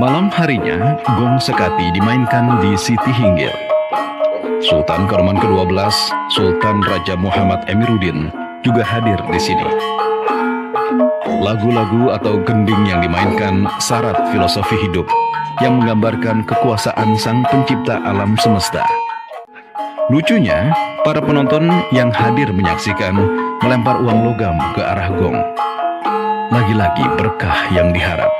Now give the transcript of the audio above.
Malam harinya, gong sekati dimainkan di Siti Hinggil. Sultan Karuman ke-12, Sultan Raja Muhammad Emiruddin, juga hadir di sini. Lagu-lagu atau gending yang dimainkan syarat filosofi hidup yang menggambarkan kekuasaan sang pencipta alam semesta. Lucunya, para penonton yang hadir menyaksikan melempar uang logam ke arah gong. Lagi-lagi berkah yang diharap.